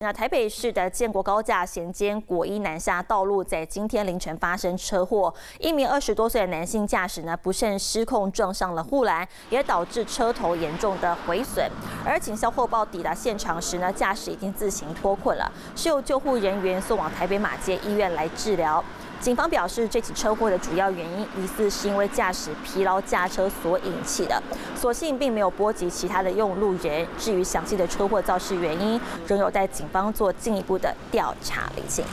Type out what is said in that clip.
那台北市的建国高架衔接国一南下道路，在今天凌晨发生车祸，一名二十多岁的男性驾驶呢不慎失控撞上了护栏，也导致车头严重的毁损。而警消获报抵达现场时呢，驾驶已经自行脱困了，是由救护人员送往台北马街医院来治疗。警方表示，这起车祸的主要原因疑似是因为驾驶疲劳驾车所引起的，所幸并没有波及其他的用路人。至于详细的车祸肇事原因，仍有待警方做进一步的调查厘清。